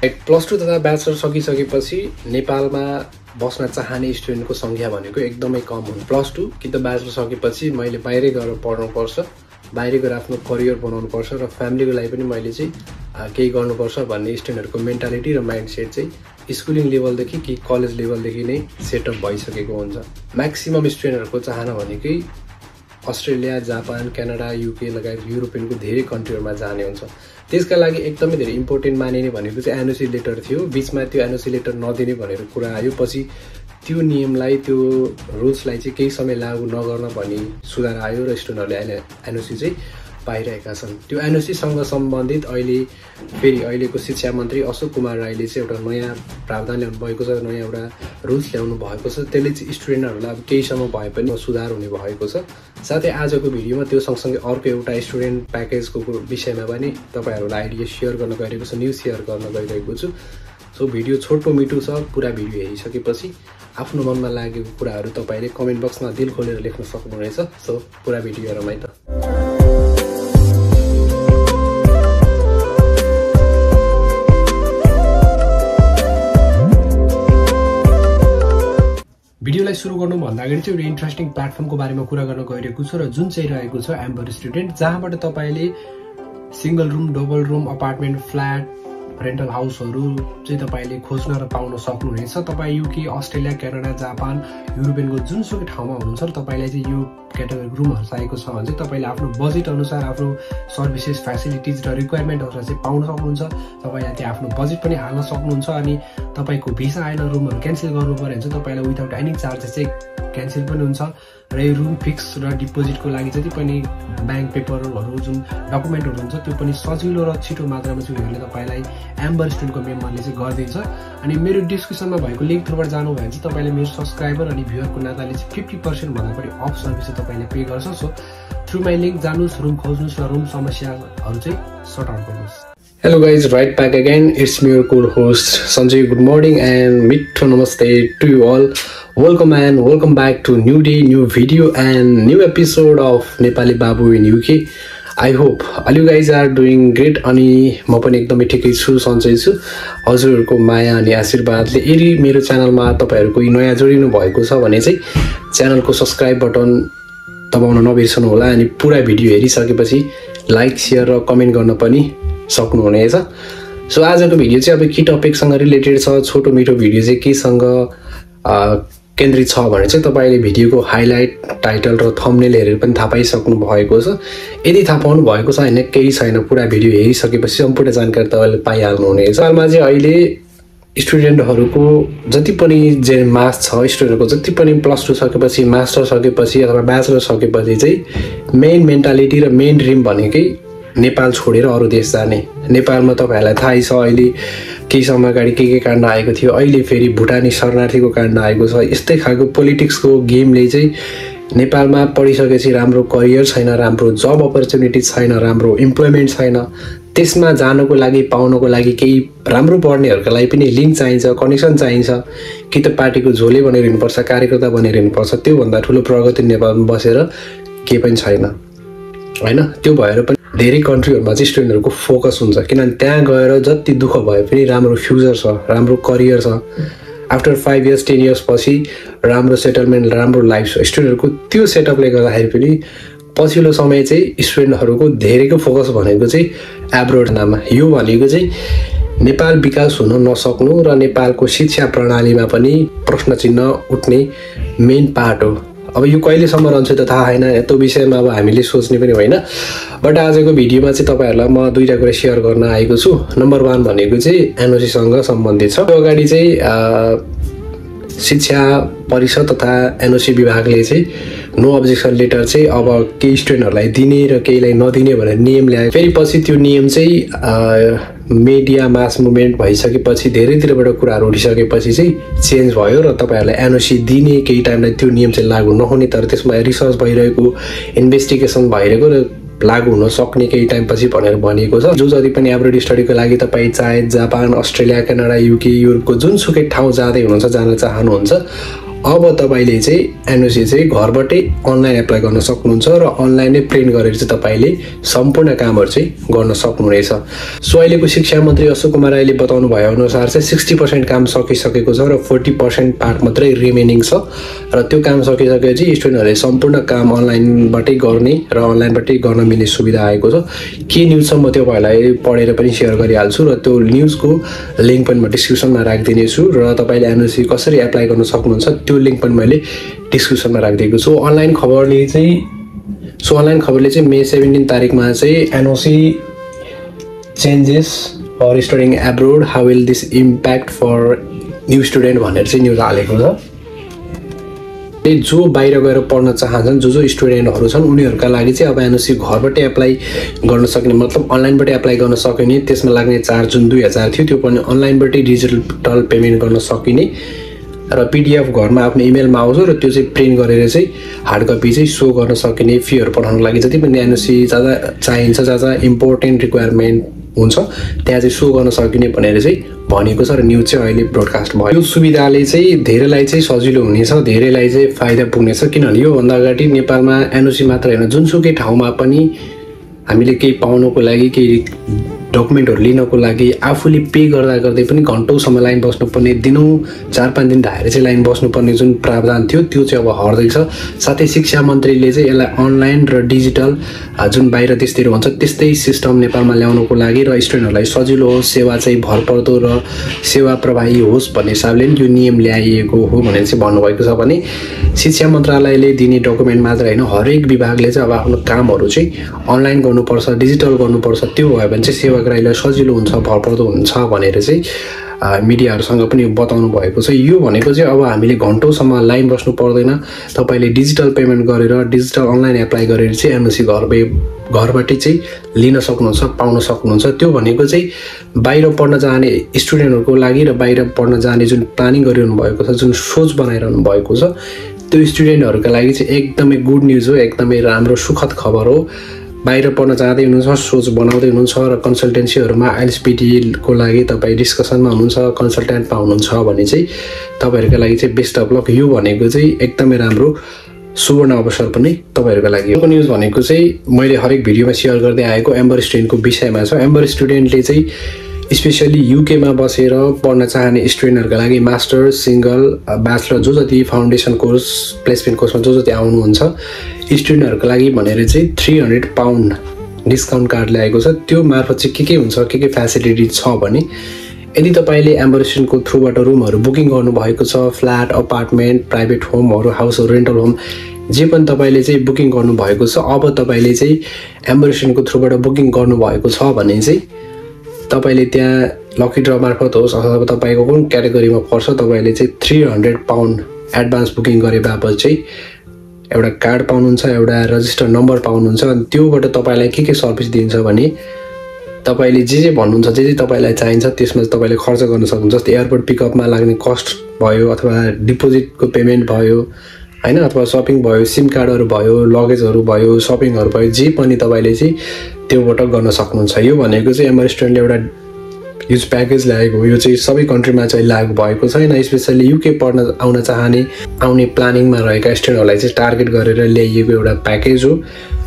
Plus two तथा bachelor सकिसकेपछि नेपालमा बस्न चाहने स्टुडेन्टको सङ्ख्या भनेको एकदमै कम हुन् प्लस टू कि त ब्याचलर सकेपछि मैले बाहिरै गएर पढ्नुपर्छ बाहिरै गएर आफ्नो करियर बनाउनुपर्छ र फ्यामिलीको लागि पनि मैले चाहिँ केही गर्नुपर्छ भन्ने स्टुडेन्टहरूको मेन्टालिटी र माइन्ड सेट चाहिँ स्कुलिङ लेभलदेखि कि कलेज लेभलदेखि नै सेटअप भइसकेको हुन्छ। म्याक्सिमम् स्टुडेन्टहरूको चाहना भनेकै अस्ट्रेलिया जापान क्यानाडा युके लगायत युरोपियनको धेरै कन्ट्रीहरूमा जाने हुन्छ। त्यसका लागि एकदमै धेरै इम्पोर्टेन्ट मानिने भनेको चाहिँ एनओसी लेटर थियो। बिचमा त्यो एनओसी लेटर नदिने भनेर कुरा आयो। पछि त्यो नियमलाई त्यो रुल्सलाई चाहिँ केही समय लागू नगर्न भनी सुधार आयो र स्टुडेन्टहरूले अहिले एनओसी चाहिँ पाइरहेका छन्। त्यो एनओसीसँग सम्बन्धित अहिले फेरि अहिलेको शिक्षा मन्त्री अशोक कुमार राईले चाहिँ एउटा नयाँ प्रावधान ल्याउनु भएको छ नयाँ एउटा रुल्स ल्याउनु भएको छ। त्यसले चाहिँ स्टुडेन्टहरूलाई अब केहीसम्म भए पनि सुधार हुने भएको छ। साथै आजको भिडियोमा त्यो सँगसँगै अर्को एउटा स्टुडेन्ट प्याकेजको विषयमा पनि तपाईँहरूलाई आइडिया सेयर गर्न गइरहेको छु न्युज सेयर गर्न गइरहेको छु। सो भिडियो छोटो मिठो छ पुरा भिडियो हेरिसकेपछि आफ्नो मनमा लागेको कुराहरू तपाईँले कमेन्ट बक्समा दिल खोलेर लेख्न सक्नुहुनेछ। सो पुरा भिडियो हेरौँ सुरु गर्नुभन्दा अगाडि चाहिँ एउटा इन्ट्रेस्टिङ प्लेटफर्मको बारेमा कुरा गर्न गइरहेको छु र जुन चाहिँ रहेको छ एम्बर स्टुडेन्ट जहाँबाट तपाईँले single room double room apartment flat rental हाउसहरू चाहिँ तपाईँले खोज्न र पाउन सक्नुहुनेछ। तपाईँ युके अस्ट्रेलिया क्यानाडा जापान युरोपियनको जुनसुकै ठाउँमा हुनुहुन्छ र तपाईँलाई चाहिँ यो क्याटेगोरी रुमहरू चाहिएको छ भने चाहिँ तपाईँले आफ्नो बजेट अनुसार आफ्नो सर्भिसेस फेसिलिटिज र रिक्वायरमेन्टहरूलाई चाहिँ पाउन सक्नुहुन्छ। तपाईँलाई त्यहाँ आफ्नो बजेट पनि हाल्न सक्नुहुन्छ अनि तपाईँको भिसा आएन रुमहरू क्यान्सल गर्नु पऱ्यो भने चाहिँ तपाईँलाई विदाउट एनी चार्जेस चाहिँ क्यान्सल पनि हुन्छ। र यो रुम फिक्स र डिपोजिटको लागि जति पनि ब्याङ्क पेपरहरू जुन डकुमेन्टहरू हुन्छ त्यो पनि सजिलो र छिटो मात्रामा चाहिँ उनीहरूले तपाईँलाई एम्बर स्टुडेन्टको मेम्बरले चाहिँ गरिदिन्छ। अनि मेरो डिस्क्रिप्सनमा भएको लिङ्क थ्रुबाट जानुभयो भने चाहिँ तपाईँले मेरो सब्सक्राइबर अनि भ्युवरको नाताले चाहिँ फिफ्टी पर्सेन्टभन्दा बढी अफ सर्भिस चाहिँ तपाईँले पे गर्छ। सो थ्रु माई लिङ्क जानुहोस् रुम खोज्नुहोस् र रुम समस्याहरू चाहिँ सर्ट आउट गर्नुहोस्। Hello guys right back again it's me your code host Sanjay good morning and मिठो namaste to you all welcome and welcome back to new day new video and new episode of Nepali Babu in UK I hope all guys are doing great अनि म पनि एकदमै ठिकै छु सन्चै छु हजुरहरूको माया अनि आशीर्वादले यदि मेरो च्यानलमा तपाईँहरू कोही नयाँ जोडिनु भएको छ भने चाहिँ च्यानलको सब्सक्राइब बटन दबाउन नबिर्सनु होला अनि पुरा भिडियो हेरिसकेपछि लाइक सेयर र कमेन्ट गर्न पनि सक्नुहुनेछ सो आजको भिडियो चाहिँ अब के टपिकसँग रिलेटेड छ छोटो मिठो भिडियो चाहिँ केसँग केन्द्रित छ भने चाहिँ तपाईँले भिडियोको हाइलाइट टाइटल र थम्नेल हेरेर पनि थाहा पाइसक्नु भएको छ। यदि थाहा पाउनु भएको छ होइन केही छैन पुरा भिडियो हेरिसकेपछि सम्पूर्ण जानकारी तपाईँले पाइहाल्नुहुनेछ। सालमा चाहिँ अहिले स्टुडेन्टहरूको जति पनि जे मास छ स्टुडेन्टहरूको जति पनि प्लस टू सकेपछि मास्टर सकेपछि अथवा ब्याचलर सकेपछि चाहिँ मेन मेन्टालिटी र मेन ड्रिम भनेकै नेपाल छोडेर अरू देश जाने। नेपालमा तपाईँहरूलाई थाहै छ अहिले केही समय अगाडि के के काण्ड आएको थियो अहिले फेरि भुटानी शरणार्थीको काण्ड आएको छ। यस्तै खालको पोलिटिक्सको गेमले चाहिँ नेपालमा पढिसकेपछि राम्रो करियर छैन राम्रो जब अपर्च्युनिटी छैन राम्रो इम्प्लोइमेन्ट छैन। त्यसमा जानको लागि पाउनको लागि केही राम्रो पढ्नेहरूको लागि पनि लिङ्क चाहिन्छ कनेक्सन चाहिन्छ कि त पार्टीको झोले बनेर हिँड्नुपर्छ कार्यकर्ता बनेर हिँड्नुपर्छ त्योभन्दा ठुलो प्रगति नेपालमा बसेर केही पनि छैन। होइन? त्यो भएर पनि धेरै कन्ट्रीहरूमा चाहिँ स्टुडेन्टहरूको फोकस हुन्छ। किनभने त्यहाँ गएर जति दुःख भए पनि राम्रो फ्युचर छ राम्रो करियर छ। After five years ten years पछि राम्रो सेटलमेन्ट राम्रो लाइफ छ। स्टुडेन्टहरूको त्यो सेटअपले गर्दाखेरि पनि पछिल्लो समय चाहिँ स्टुडेन्टहरूको धेरैको फोकस भनेको चाहिँ एब्रोड नाममा यो भनेको चाहिँ नेपाल विकास हुन नसक्नु र नेपालको शिक्षा प्रणालीमा पनि प्रश्न चिन्ह उठ्ने मेन पार्ट हो। अब यो कहिलेसम्म रहन्छ त थाहा छैन यस्तो विषयमा अब हामीले सोच्ने पनि होइन। बट आजको भिडियोमा चाहिँ तपाईँहरूलाई म दुईवटा कुरा सेयर गर्न आएको छु। नम्बर वान भनेको चाहिँ एनओसीसँग सम्बन्धित छ। त्यो अगाडि चाहिँ शिक्षा परिषद तथा एनओसी विभागले चाहिँ नो अब्जेक्सन लेटर चाहिँ अब केही स्टुडेन्टहरूलाई दिने र केहीलाई नदिने भनेर नियम ल्यायो। फेरि पछि त्यो नियम चाहिँ मिडिया मास मुभमेन्ट भइसकेपछि धेरैतिरबाट कुराहरू उठिसकेपछि चाहिँ चेन्ज भयो र तपाईँहरूलाई एनओसी दिने केही टाइमलाई त्यो नियम चाहिँ लागु नहुने तर त्यसमा रिसर्च भइरहेको इन्भेस्टिगेसन भइरहेको र लागु हुन सक्ने केही टाइमपछि भनेर भनिएको छ। जो जति पनि एब्रोड स्टडीको लागि तपाईँ चाहे जापान अस्ट्रेलिया क्यानाडा युके युरोपको जुनसुकै ठाउँ जाँदै हुनुहुन्छ जान चाहनुहुन्छ अब तपाईँले चाहिँ एनओसी चाहिँ घरबाटै अनलाइन एप्लाई गर्न सक्नुहुन्छ र अनलाइनै प्रिन्ट गरेर चाहिँ तपाईँले सम्पूर्ण कामहरू चाहिँ गर्न सक्नुहुनेछ। सो अहिलेको शिक्षा मन्त्री अशोक कुमार राईले बताउनु भए अनुसार चाहिँ सिक्सटी पर्सेन्ट काम सकिसकेको छ र फोर्टी पर्सेन्ट पार्ट मात्रै रिमेनिङ छ र त्यो काम सकिसकेपछि स्टुडेन्टहरूले सम्पूर्ण काम अनलाइनबाटै गर्ने र अनलाइनबाटै गर्न मिल्ने सुविधा आएको छ। के न्युज छ म भएलाई पढेर पनि सेयर गरिहाल्छु र त्यो न्युजको लिङ्क पनि म डिस्क्रिप्सनमा राखिदिनेछु र तपाईँले एनओसी कसरी एप्लाई गर्न सक्नुहुन्छ त्यो लिङ्क पनि मैले डिस्क्रिप्सनमा राखिदिएको छु। अनलाइन खबरले चाहिँ सो अनलाइन खबरले चाहिँ मे सेभेन्टिन तारिकमा चाहिँ NOC changes for studying abroad how will this impact for new student भनेर चाहिँ न्युज हालेको छ। जो बाहिर गएर पढ्न चाहन्छन् जो जो स्टुडेन्टहरू छन् उनीहरूका लागि चाहिँ अब एनओसी घरबाटै एप्लाई गर्न सक्ने मतलब अनलाइनबाटै एप्लाई गर्न सकिने त्यसमा लाग्ने चार्ज जुन दुई हजार थियो त्यो पनि अनलाइनबाटै डिजिटल पेमेन्ट गर्न सकिने र पिडिएफ घरमा आफ्नो इमेलमा आउँछ र त्यो चाहिँ प्रिन्ट गरेर चाहिँ हार्ड कपी चाहिँ सो गर्न सकिने फीहरू पठाउनको लागि जति पनि एनओसी जहाँ चाहिन्छ जहाँ जहाँ इम्पोर्टेन्ट रिक्वायरमेन्ट हुन्छ त्यहाँ चाहिँ सो गर्न सकिने भनेर चाहिँ भनेको छ र न्युज चाहिँ अहिले ब्रोडकास्ट भयो। यो सुविधाले चाहिँ धेरैलाई चाहिँ सजिलो हुनेछ धेरैलाई चाहिँ फाइदा पुग्नेछ। किनभने योभन्दा अगाडि नेपालमा एनओसी मात्र होइन जुनसुकै ठाउँमा पनि हामीले केही पाउनुको लागि केही डकुमेन्टहरू लिनको लागि आफूले पे गर्दा गर्दै पनि घन्टौँसम्म लाइन बस्नुपर्ने दिनौँ चार पाँच दिन धाएर चाहिँ लाइन बस्नुपर्ने जुन प्रावधान थियो त्यो चाहिँ अब हट्दैछ साथै शिक्षा मन्त्रीले चाहिँ यसलाई अनलाइन र डिजिटल जुन बाहिर देशतिर हुन्छ त्यस्तै सिस्टम नेपालमा ल्याउनुको लागि र स्टुडेन्टहरूलाई सजिलो होस् सेवा चाहिँ भरपर्दो र सेवा प्रवाही होस् भन्ने हिसाबले यो नियम ल्याइएको हो भनेर चाहिँ भन्नुभएको छ भने शिक्षा मन्त्रालयले दिने डकुमेन्ट मात्र होइन हरेक विभागले चाहिँ अब आफ्नो कामहरू चाहिँ अनलाइन गर्नुपर्छ डिजिटल गर्नुपर्छ। त्यो भयो भने चाहिँ सेवा सेवाग्राहीलाई सजिलो हुन्छ भरपर्दो हुन्छ भनेर चाहिँ मिडियाहरूसँग पनि बताउनु भएको छ। यो भनेको चाहिँ अब हामीले घन्टौँसम्म लाइन बस्नु पर्दैन। तपाईँले डिजिटल पेमेन्ट गरेर डिजिटल अनलाइन एप्लाई गरेर चाहिँ एनओसी घरबै घरबाटै चाहिँ लिन सक्नुहुन्छ पाउन सक्नुहुन्छ। त्यो भनेको चाहिँ बाहिर पढ्न जाने स्टुडेन्टहरूको लागि र बाहिर पढ्न जाने जुन प्लानिङ गरिरहनु भएको छ जुन सोच बनाइरहनु भएको छ त्यो स्टुडेन्टहरूका लागि चाहिँ एकदमै गुड न्युज हो एकदमै राम्रो सुखद खबर हो। बाहिर पढ्न चाहँदै हुनुहुन्छ सोच बनाउँदै हुनुहुन्छ र कन्सल्टेन्सीहरूमा आइएलएसपिटीको लागि तपाईँ डिस्कसनमा हुनुहुन्छ कन्सल्टेन्टमा हुनुहुन्छ भने चाहिँ तपाईँहरूको लागि चाहिँ बेस्ट अफ लक यो भनेको चाहिँ एकदमै राम्रो सुवर्ण अवसर पनि तपाईँहरूको लागि यो न्युज भनेको चाहिँ मैले हरेक भिडियोमा सेयर गर्दै आएको एम्बर स्टुडेन्टको विषयमा छ। एम्बर स्टुडेन्टले चाहिँ स्पेसली युकेमा बसेर पढ्न चाहने स्टुडेन्टहरूको लागि मास्टर सिङ्गल ब्याचलर जो जति फाउन्डेसन कोर्स प्लेसमेन्ट कोर्समा जो जति आउनुहुन्छ स्टुडेन्टहरूको लागि भनेर चाहिँ three hundred pound discount card ल्याएको छ। त्यो मार्फत चाहिँ के के हुन्छ के के फेसिलिटी छ भने यदि तपाईँले एम्बरेसनको थ्रुबाट रुमहरू बुकिङ गर्नुभएको छ फ्ल्याट अपार्टमेन्ट प्राइभेट होमहरू हाउसहरू रेन्टल होम जे पनि तपाईँले चाहिँ बुकिङ गर्नुभएको छ अब तपाईँले चाहिँ एम्बरेसनको थ्रुबाट बुकिङ गर्नुभएको छ भने चाहिँ तपाईँले त्यहाँ लकी ड्र मार्फत होस् अथवा तपाईँको कुन क्याटेगोरीमा पर्छ तपाईँले चाहिँ three hundred pound advance booking गरे बापत चाहिँ एउटा कार्ड पाउनुहुन्छ एउटा रजिस्टर नम्बर पाउनुहुन्छ अनि त्योबाट तपाईँलाई के के सर्भिस दिन्छ भने तपाईँले जे जे भन्नुहुन्छ जे जे तपाईँलाई चाहिन्छ त्यसमा तपाईँले खर्च गर्न सक्नुहुन्छ। जस्तै एयरपोर्ट पिकअपमा लाग्ने कस्ट भयो अथवा डिपोजिटको पेमेन्ट भयो होइन? अथवा सपिङ भयो सिम कार्डहरू भयो लगेजहरू भयो सपिङहरू भयो जे पनि तपाईँले चाहिँ त्योबाट गर्न सक्नुहुन्छ। यो भनेको चाहिँ एमआर रेस्टुरेन्टले एउटा युज प्याकेज ल्याएको हो। यो चाहिँ सबै कन्ट्रीमा चाहिँ लागु भएको छैन। स्पेसल्ली युके पढ्न आउन चाहने आउने प्लानिङमा रहेका स्टुडेन्टहरूलाई चाहिँ टार्गेट गरेर ल्याइएको एउटा प्याकेज हो।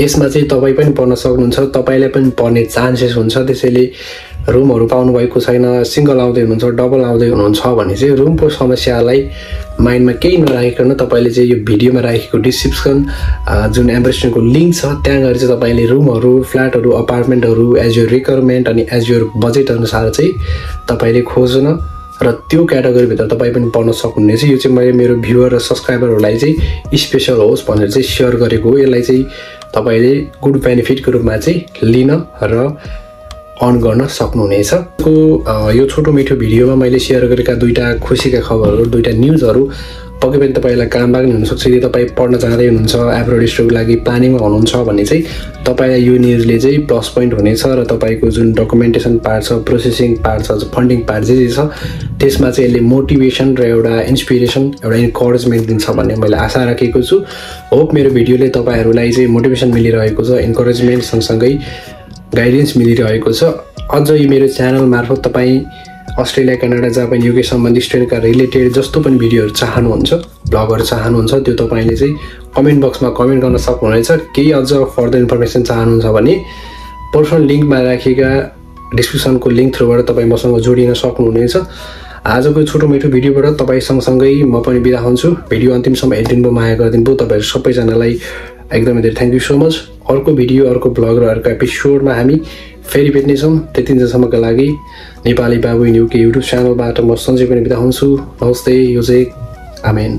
यसमा चाहिँ तपाईँ पनि पढ्न सक्नुहुन्छ। तपाईँलाई पनि पढ्ने चान्सेस हुन्छ। त्यसैले रुमहरू पाउनुभएको छैन सिङ्गल आउँदै हुनुहुन्छ डबल आउँदै हुनुहुन्छ भने चाहिँ रुमको समस्यालाई माइन्डमा केही नराखिकन तपाईँले चाहिँ यो भिडियोमा राखेको डिस्क्रिप्सन जुन एम्बेस्टनको लिङ्क छ त्यहाँ गएर चाहिँ तपाईँले रुमहरू फ्ल्याटहरू अपार्टमेन्टहरू एज यो रिक्वायरमेन्ट अनि एज यो बजेट अनुसार चाहिँ तपाईँले खोज्न र त्यो क्याटेगोरीभित्र तपाईँ पनि पढ्न सक्नुहुनेछ। यो चाहिँ मैले मेरो भ्युवर र सब्सक्राइबरहरूलाई चाहिँ स्पेसल होस् भनेर चाहिँ सेयर गरेको हो। यसलाई चाहिँ तपाईँले गुड बेनिफिटको रूपमा चाहिँ लिन र अन गर्न सक्नुहुनेछ। यो छोटो मिठो भिडियोमा मैले सेयर गरेका दुईवटा खुसीका खबरहरू दुईवटा न्युजहरू पक्कै पनि तपाईँलाई काम लाग्ने हुनसक्छ। यदि तपाईँ पढ्न चाहँदै हुनुहुन्छ एब्रोड स्टोरको लागि प्लानिङमा हुनुहुन्छ भने चाहिँ तपाईँलाई यो न्युजले चाहिँ प्लस पोइन्ट हुनेछ र तपाईँको जुन डकुमेन्टेसन पार्ट छ प्रोसेसिङ पार्ट छ फन्डिङ पार्ट जे जे छ त्यसमा चाहिँ यसले मोटिभेसन र एउटा इन्सपिरेसन एउटा इन्करेजमेन्ट दिन्छ भन्ने मैले आशा राखेको छु। होप मेरो भिडियोले तपाईँहरूलाई चाहिँ मोटिभेसन मिलिरहेको छ इन्करेजमेन्ट सँगसँगै गाइडेन्स मिलिरहेको छ। अझ यो मेरो च्यानल मार्फत तपाईँ अस्ट्रेलिया क्यानाडा जापान युके सम्बन्धी स्टुडेन्टका रिलेटेड जस्तो पनि भिडियोहरू चाहनुहुन्छ भ्लगहरू चाहनुहुन्छ त्यो तपाईँले चाहिँ कमेन्ट बक्समा कमेन्ट गर्न सक्नुहुनेछ। केही अझ फर्दर इन्फर्मेसन चाहनुहुन्छ भने पर्सनल लिङ्कमा राखेका डिस्क्रिप्सनको लिङ्क थ्रुबाट तपाईँ मसँग जोडिन सक्नुहुनेछ। आजको छोटो मिठो भिडियोबाट तपाईँ सँगसँगै म पनि बिदा हुन्छु। भिडियो अन्तिमसम्म हेरिदिनु भयो माया गरिदिनु भयो। तपाईँहरू सबैजनालाई एकदमै धेरै थ्याङ्क यू सो मच अर्को भिडियो अर्को ब्लग र अर्को एपिसोडमा हामी फेरि भेट्नेछौँ। त्यति दिनसम्मका लागि नेपाली बाबु न्युके युट्युब च्यानलबाट म सन्जय पनि बिदा हुन्छु। नमस्ते यो चाहिँ आमेन।